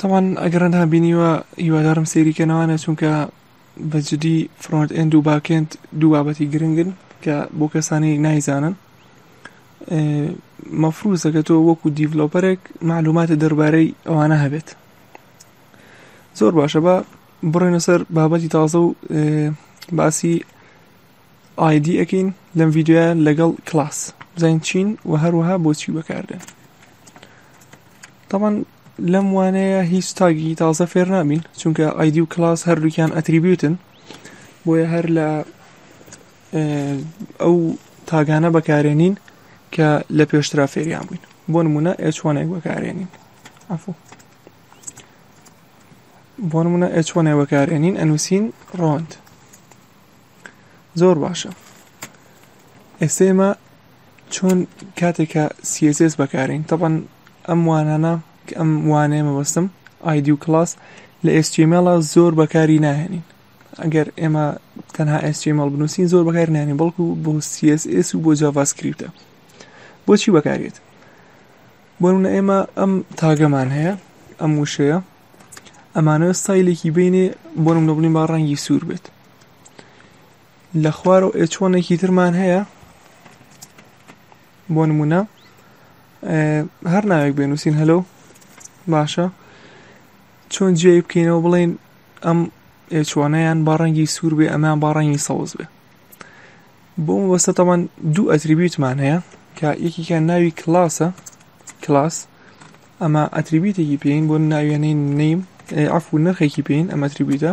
تەبعەن ئەگەرەنها بینیوە هیوادارم سەیری کەنەوانە چونکە بەجدی فرۆنت ئەند و باکێنت دوو بابەتی گرنگن کە بۆ کەسانی نایزانن مەفروزەکە تۆ وەکو دیڤلۆپەرێک معلوماتە دەربارەی ئەوانە هەبێت زۆر باشە بە بڕێنە سەر بابەتی تازە و باسی ئایدی ئەکەین لەم ڤیددیوە لەگەڵ کلاس بزانین چین و هەروەها بۆچی بەکاردێن تاوان لەم وانەیە هیچ تاگی تازە فێر نابین چونکە ئایدی و کلاس هەردووکیان ئەتریبیوتن بۆیە هەر لە ئەو تاگانە بەکارێنین کە لە پێشترا فێریان بووین بۆ نمونە ئەچوانێک بەکارێنین ئەفو بۆ نمونە ئەچوانێ بەکارێنین ئەنووسین ڕۆند زۆر باشە ئێستا ئێمە چۆن کاتێکە سیزس بەکارین تەبەن ئەم وانانە کە ئەم وانەیە مەبەستم ئایدی و کلاس لە ئێسجیمێڵە زۆر بەکاری ناهێنین ئەگەر ئێمە تەنها ئێسجیمەڵ بنووسین زۆر بەکار نانی بەڵکو بۆ سیSS و بۆ جاڤاسکریپتە بۆچی بەکارێت بۆنە ئێمە ئەم تاگەمان هەیە ئەم وشەیە ئەمانەوە ستایلێکی بینێ بۆنم لە بڵین با ڕەنگی سوور بێت لە خوارەوە ئێ چۆنێکی ترمان هەیە بۆ نمونە هەر ناوێک بێنووسین هەلو باشە چۆن جێ بکەینەوە بڵین ئەم ئێچوانەیان با ڕەنگی سوور بێ ئەمان با ڕەنگی سەوز بێ بۆ وەسە تەمان دوو ئەتریبیوتمان هەیە کە یەکیکیان ناوی کلاسە کلاس ئەمە ئەتریبیتێکی پێین بۆ ناویانەی نیم ئەف و نرخێکی پێین ئەمە تریبیتە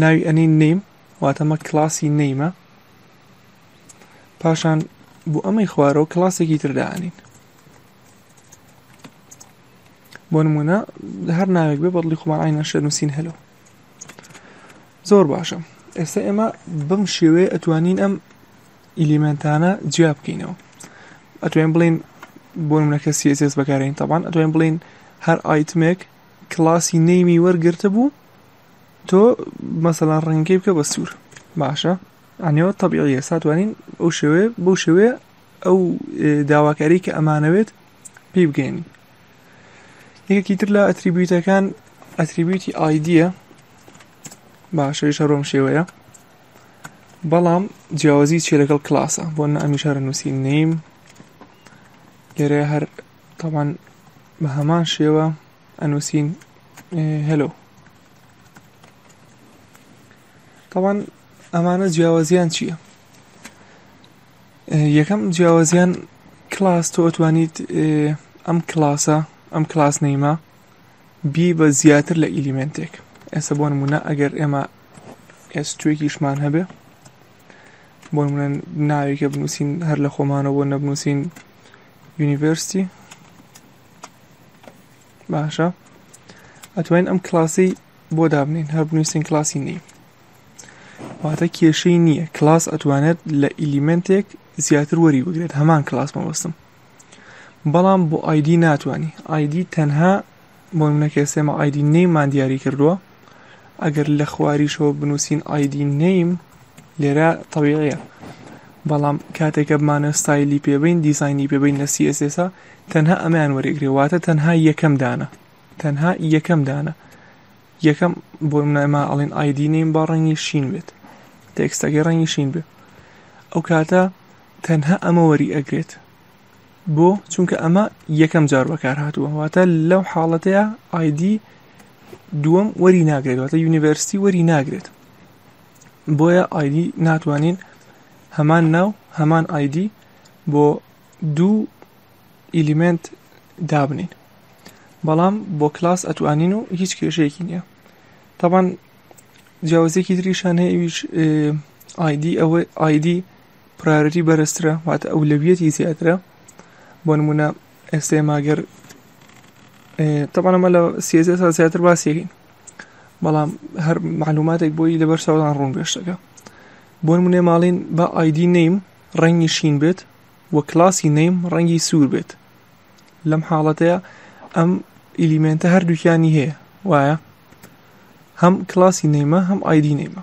ناوی ئەنین نیم واتەمە کلاسی نیمە پاشان بۆ ئەمەی خوارەوە کلاسێکی تردانین بۆ نمونە هەر ناوێک بێ بەڵی خۆمان ئاینە شە نووسین هەلو زۆر باشە ئێستا ئێمە بەم شێوەیە ئەتوانین ئەم ئیلیمنتانە جیا بکەینەوە ئەتوانین بڵین بۆ منەکە سیسس بەکارین تەبان ئەتوانین بڵین هەر ئایتمێک کڵاسی نەیمی وەرگرتبوو تۆ مەسەلان ڕەنگەکەی بکە بە سوور باشە ئەنیەوە تەبیعە ساتوانین ئەو شێوێ بەو شێوێ ئەو داواکاری کە ئەمانەوێت پێی بگەین یەکێکی تر لە ئەتریبیوتەکان ئەتریبیوتی ئایدە باشە شەرۆم شێوەیە بەڵام جیاوازی چێ لەگەڵ کلاسە بۆ نە ئەمیشارە نووسی نیم لێرە هەر تەبعەن بە هەمان شێوە ئەنووسین هەلۆ تەبعەن ئەمانە جیاوازیان چییە یەکەم جیاوازیان کلاس تۆ ئەتوانیت ئەم کلاسە ئەم کلاس نەیمە بی بە زیاتر لە ئیلیمنتێک ئێستا بۆ نمونە ئەگەر ئێمە ئێستێکیشمان هەبێ بۆ منە ناوێکە بنووسین هەر لە خۆمانەوە بۆ نەبنووسین یونیڤرستی باشە ئەتوانین ئەم کلاسی بۆ دابنین هەر بنووسین کلاسی نیم واتە کێشەی نییە کلاس ئەتوانێت لە ئیلیمنتێک زیاتر وەری بگرێت هەمان کلاس مەبەستم بەڵام بۆ ئایدی ناتوانانی ئایدی تەنها بۆ نمونە کە ئێستە ئێمە ئایدی نەیممان دیاری کردووە ئەگەر لە خواریشەوە بنووسین ئایدی نەیم لێرە تەویەیە بەڵام کاتێکە بمانە ستایلی پێبین دیزایانی پێبین لە سیسا تەنها ئەمیان وەرەگرێ واتە تەنها یەکەم دانە تەنها یەکەم دانە یەکەم بۆ منەما ئەڵین ئایدی نیم با ڕەنگی شین بێت تێکستەکەی ڕەنگی شین بێت ئەو کاتە تەنها ئەمە وەری ئەگرێت بۆ؟ چونکە ئەمە یەکەم جار بەکار هاتووە واتە لەو حاڵەتەیە ئایدی دووەم وەری ناگرێت واتە یونیڤەرستی وەری ناگرێت بۆیە ئایدی ناتوانین هەمان ناو هەمان ئایدی بۆ دوو ئیلیمنت دابنین بەڵام بۆ کلاس ئەتوانین و هیچ کێشەیەکی نییە تاوان جیاوازێکی دریشان هەیەویش ئایدی ئەوەی ئایدی پرایۆریتی بەرزترە واتە ئەولەویەتی زیاترە بۆ نمونە ئێستا ماگەر تەبانەمە لە سیێزە سا زیاتر باسیەکەین بەڵام هەر معلوماتێک بۆی لەبەر ساودان ڕوون بێشتەکە بۆ نمونێ ماڵین با ئایدی نیم ڕەنگی شین بێت و کلاسی نیم ڕەنگی سوور بێت لەم حاڵەتەیە ئەم ئیلیمنتە هەردووکیانی هەیە وایە هەم کلاسی نەیمە هەم ئایدی نەیمە